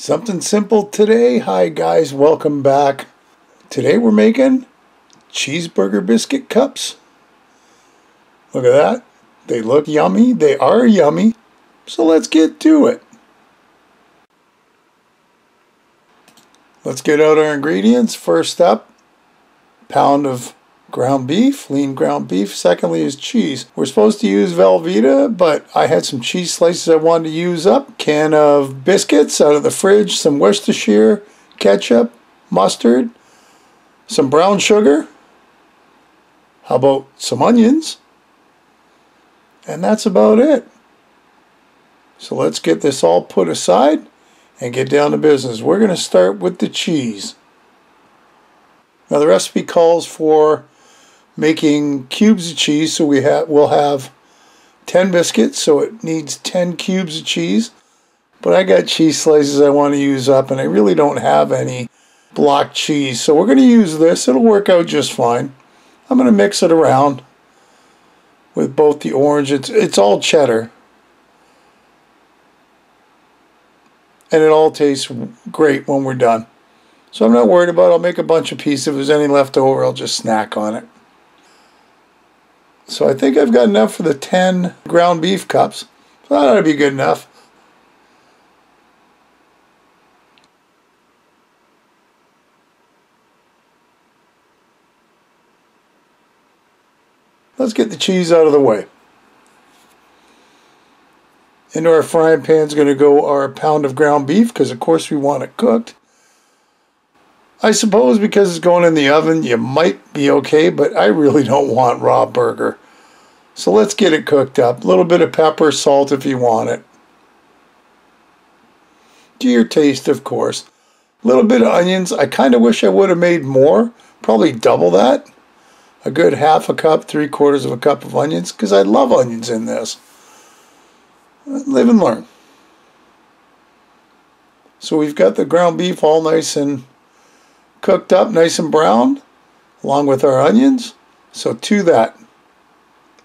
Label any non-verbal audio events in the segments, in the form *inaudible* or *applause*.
Something simple today. Hi guys, welcome back. Today we're making cheeseburger biscuit cups. Look at that. They look yummy. They are yummy. So let's get to it. Let's get out our ingredients. First up, pound of ground beef, lean ground beef. Secondly is cheese. We're supposed to use Velveeta, but I had some cheese slices I wanted to use up. Can of biscuits out of the fridge, some Worcestershire, ketchup, mustard, some brown sugar. How about some onions? And that's about it. So let's get this all put aside and get down to business. We're going to start with the cheese. Now the recipe calls for making cubes of cheese. So we have we'll have 10 biscuits, so it needs 10 cubes of cheese. But I got cheese slices I want to use up, and I really don't have any block cheese. So we're going to use this. It'll work out just fine. I'm going to mix it around with both the orange. It's, it's all cheddar. And it all tastes great when we're done. So I'm not worried about it. I'll make a bunch of pieces. If there's any left over, I'll just snack on it. So I think I've got enough for the 10 ground beef cups. So that ought to be good enough. Let's get the cheese out of the way. Into our frying pan is going to go our pound of ground beef because of course we want it cooked. I suppose because it's going in the oven, you might be okay, but I really don't want raw burger. So let's get it cooked up. A little bit of pepper, salt if you want it. To your taste, of course. A little bit of onions. I kind of wish I would have made more. Probably double that. A good half a cup, three quarters of a cup of onions, because I love onions in this. Live and learn. So we've got the ground beef all nice and cooked up nice and brown along with our onions. So to that,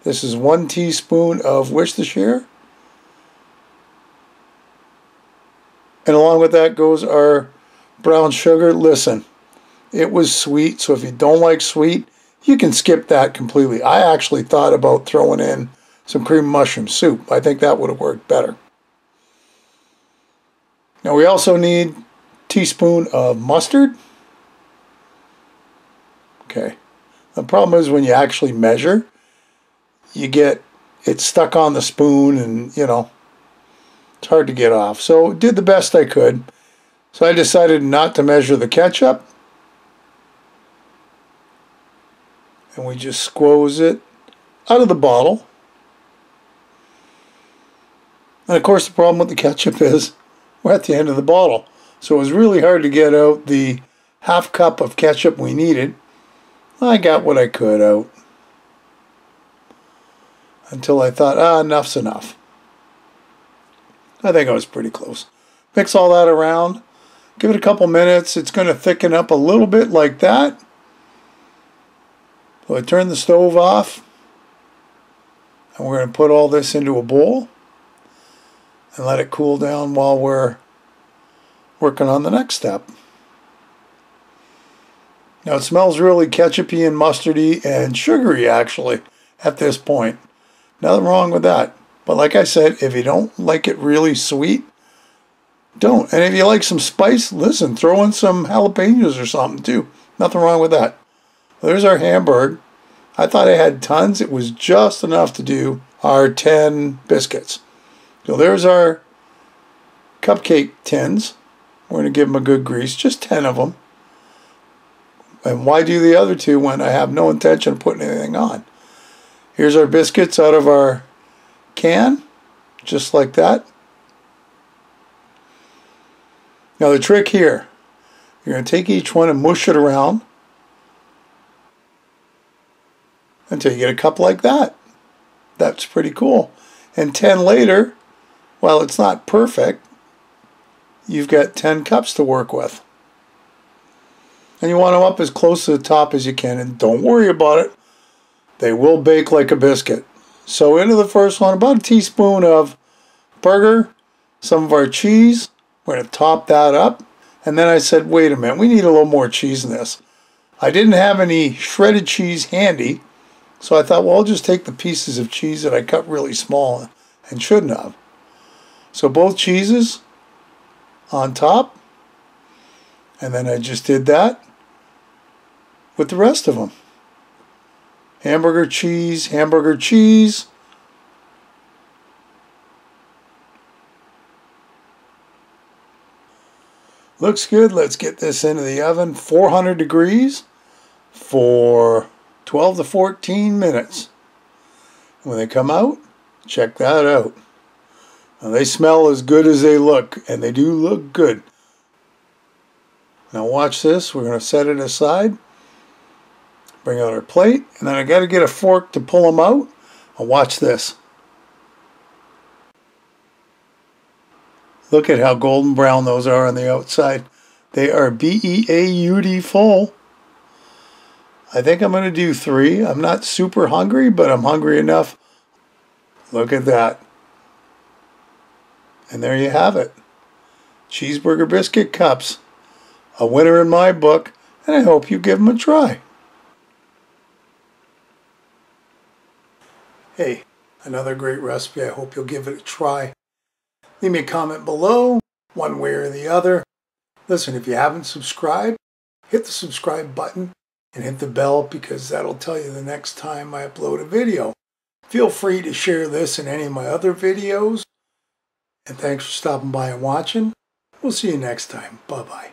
this is one teaspoon of Worcestershire. And along with that goes our brown sugar. Listen, it was sweet, so if you don't like sweet, you can skip that completely. I actually thought about throwing in some cream mushroom soup. I think that would have worked better. Now we also need teaspoon of mustard. Okay. The problem is when you actually measure, you get it stuck on the spoon and, you know, it's hard to get off. So did the best I could. So I decided not to measure the ketchup. And we just squoze it out of the bottle. And of course the problem with the ketchup *laughs* is we're at the end of the bottle. So it was really hard to get out the half cup of ketchup we needed. I got what I could out. Until I thought, ah, enough's enough. I think I was pretty close. Mix all that around. Give it a couple minutes. It's going to thicken up a little bit like that. So I turn the stove off. And we're going to put all this into a bowl. And let it cool down while we're working on the next step. Now it smells really ketchupy and mustardy and sugary actually at this point. Nothing wrong with that. But like I said, if you don't like it really sweet, don't. And if you like some spice, listen, throw in some jalapenos or something too. Nothing wrong with that. There's our hamburger. I thought I had tons. It was just enough to do our 10 biscuits. So there's our cupcake tins. We're going to give them a good grease, just 10 of them. And why do the other two when I have no intention of putting anything on? Here's our biscuits out of our can, just like that. Now the trick here, you're going to take each one and mush it around until you get a cup like that. That's pretty cool. And 10 later, while it's not perfect, you've got 10 cups to work with and you want them up as close to the top as you can and don't worry about it they will bake like a biscuit so into the first one about a teaspoon of burger some of our cheese We're going to top that up. And then I said, wait a minute, we need a little more cheese in this. I didn't have any shredded cheese handy, so I thought, well, I'll just take the pieces of cheese that I cut really small and shouldn't have. So both cheeses on top, and then I just did that with the rest of them. Hamburger cheese, hamburger cheese, Looks good. Let's get this into the oven. 400 degrees for 12 to 14 minutes. When they come out, check that out. Now they smell as good as they look, and they do look good. Now watch this. We're going to set it aside. Bring out our plate, and then I got to get a fork to pull them out. And watch this. Look at how golden brown those are on the outside. They are B-E-A-U-D full. I think I'm going to do three. I'm not super hungry, but I'm hungry enough. Look at that. And there you have it. Cheeseburger biscuit cups. A winner in my book, and I hope you give them a try. Hey, another great recipe. I hope you'll give it a try. Leave me a comment below, one way or the other. Listen, if you haven't subscribed, hit the subscribe button and hit the bell because that'll tell you the next time I upload a video. Feel free to share this in any of my other videos. And thanks for stopping by and watching. We'll see you next time. Bye-bye.